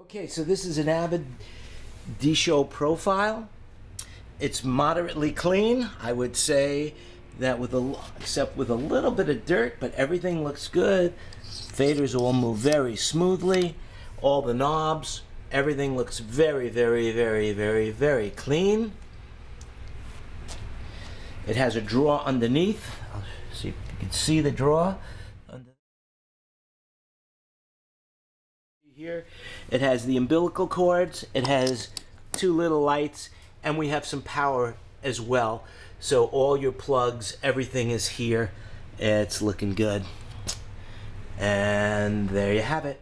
Okay, so this is an Avid D-Show profile. It's moderately clean. I would say that with a, except with a little bit of dirt, but everything looks good. Faders all move very smoothly. All the knobs, everything looks very, very, very, very, very clean. It has a drawer underneath. See if you can see the drawer. Here, it has the umbilical cords. It has two little lights, and we have some power as well. So all your plugs, everything is here. It's looking good. And there you have it.